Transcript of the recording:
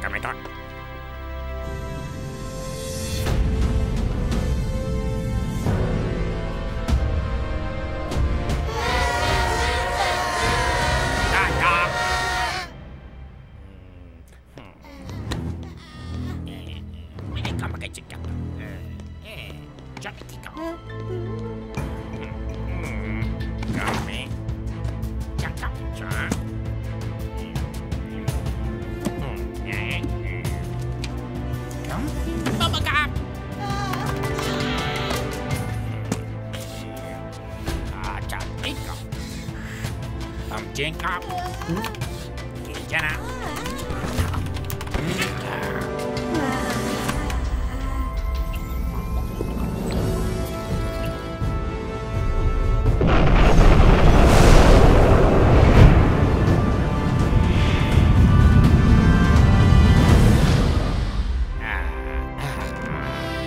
高めた頑張っちゃった。うん。ええ。じゃあ、行こう。Mama cạp À chẳng ít cậu Ông chiến cọp Kìa cha